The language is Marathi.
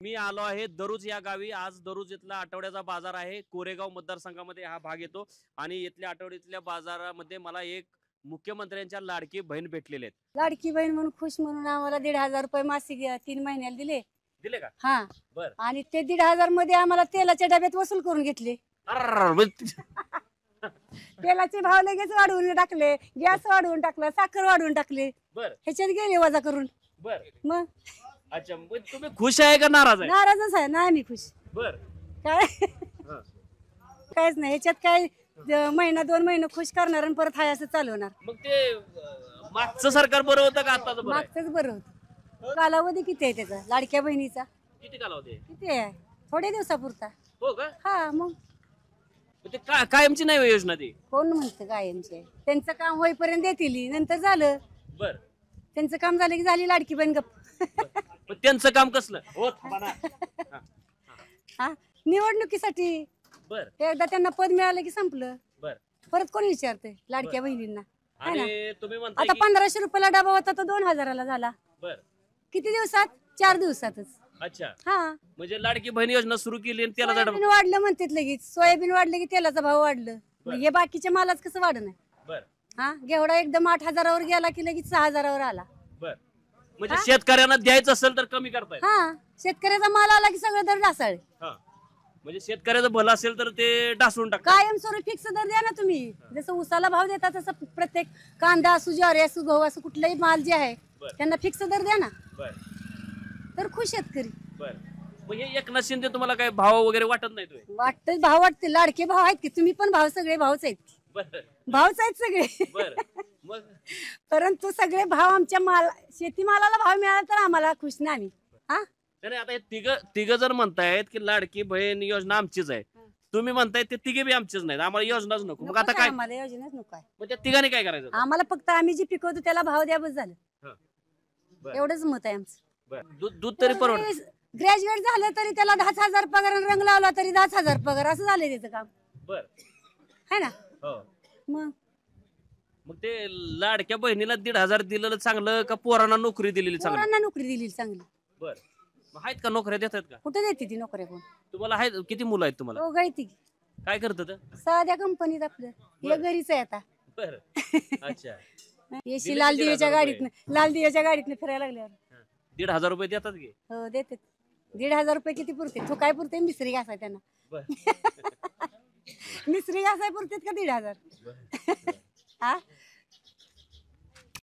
मी आलो आहे दरुज या गावी. आज दरुज इथला आठवड्याचा बाजार आहे. कोरेगाव मतदारसंघामध्ये हा भाग येतो आणि इथल्या आठवड्यातल्या बाजारामध्ये मला एक मुख्यमंत्र्यांच्या लाडकी बहीण भेटलेले आहेत. लाडकी बहीण म्हणून खुश म्हणून आम्हाला दीड हजार रुपये मासिक अं, तीन महिन्याला दिले. दिले का? हा. बर. आणि ते दीड हजारमध्ये आम्हाला तेलाच्या डब्यात वसूल करून घेतले. अर्रर्र, म्हणजे- तेलाचे भाव लगेच वाढवून टाकले. गॅस वाढवून टाकला साखर वाढवून टाकले. बर. ह्याच्यात गेले वजा करून. बर. मग? अच्छा मग तुम्ही खुश आहे का नाराज आहे? नाराजच आहे ना आम्ही खुश. बर. काय? हा. काहीच नाही ह्याच्यात काय ज- महिना दोन महिने खुश करणार आणि परत हाय असं चालवणार मग ते अं, मागचं सरकार बरं होतं का आताच बरं आहे? मागचंच बरं होतं. कालावधी किती आहे त्याचा? लाडक्या बहिणीचा? किती कालावधी आहे? किती आहे? थोड्या दिवसापुरता. हो का? हा मग. मग ते का- कायमची नाही योजना ती? कोण म्हणतं कायमचे त्यांचं काम होईपर्यंत देतील नंतर झालं. बर. त्यांचं काम झालं की झाली लाडकी बहीण गप्प. मग त्यांचं काम कसलं? हो थांबा ना. हा. निवडणुकीसाठी बर. एकदा त्यांना पद मिळालं की संपलं. बर. परत कोण विचारतंय? लाडक्या बहिणींना. है ना? आणि तुम्ही म्हणता आता की पंधराशे रुपयाला डबा होता तो दोन हजाराला झाला. बर. किती दिवसात? चार दिवसातच. अच्छा. हा. म्हणजे लाडकी बहीण योजना सुरू केली आणि त्याला सोयाबीन वाढलं म्हणतात लगेच. सोयाबीन वाढलं की तेलाचा भाव वाढलं. बर. हे बाकीच्या मालाच कसं वाढ नाही बर. हा घेवडा एकदम आठ हजारावर गेला की लगेच सहा हजारावर आला. बर. म्हणजे शेतकऱ्यांना द्यायचं असेल तर कमी करताय. हा शेतकऱ्याचा माल आला की सगळं दर ढासाळ. हा. म्हणजे शेतकऱ्याचं भलं असेल तर ते डासून टाक कायमस्वरूपी फिक्स दर द्या ना तुम्ही. जसं उसाला भाव देता तसं प्रत्येक कांदा असू ज्वारी असू गहू असू कुठलाही माल जे आहे बर. त्यांना फिक्स दर द्या ना. बर. तर खुश शेतकरी बर. मग हे एकनाथ शिंदे तुम्हाला काय भाव वगैरे वाटत नाही तुम्ही वाटतं भाव वाटते लाडके भाव आहेत की तुम्ही पण भाव सगळे भावच आहेत. बर. भावच आहेत सगळे. बर. मग परंतु सगळे भाव आमच्या माल शेतीमालाला भाव मिळाला तर आम्हाला खुश नाही आम्ही. हा? नाही आता हे तिघ तिघ जर म्हणतायत की लाडकी बहीण योजना आमचीच आहे. तुम्ही म्हणताय ते तिघे बी आमचेच नाहीत. आम्हाला योजनाच नको. मग आता काय? आम्हाला योजनाच नको आहे. मग त्या तिघांनी काय करायचं? आम्हाला फक्त आम्ही जे पिकवतो त्याला भाव द्या बस झालं. हा. बर. एवढंच मत आहे आमचं. बर. दूध दूध तरी परवड ग्रॅज्युएट झालं तरी त्याला दहाच हजार पगार आणि रंग लावला तरी दहाच हजार पगार. असं झालंय त्याचं काम. बर. है ना? हो. मग? मग ते लाडक्या बहिणीला दीड हजार दिलेलं चांगलं का पोरांना नोकरी दिलेली चांगली? पोरांना नोकरी दिली चांगली. बर. मग आहेत का नोकऱ्या? देतात का? कुठे देते ती नोकऱ्या कोण? तुम्हाला आहेत? किती मुलं आहेत तुम्हाला? तो गळती काय करतात साध्या कंपनीत आपलं. हे घरीच आहे आता. बर. अच्छा. येशी लाल दिव्याच्या हजार गाडीतनं लाल दिव्याच्या गाडीतनं फिरायला लागल्यावर हा. दीड हजार रुपये देतात की? हो देते दीड हजार रुपये किती पुरते? तो काय पुरते? मिसरी घासाय त्यांना. बर. मिसरी घासाय पुरतेत का दीड हजार? हा